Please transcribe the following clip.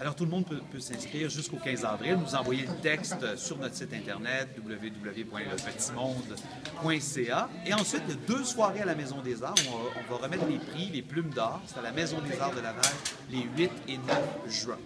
Alors tout le monde peut, s'inscrire jusqu'au 15 avril, nous envoyer le texte sur notre site internet www.lepetitmonde.ca. Et ensuite, il y a deux soirées à la Maison des Arts on va, remettre les prix, les plumes d'or. C'est à la Maison des Arts de la Laval les 8 et 9 juin.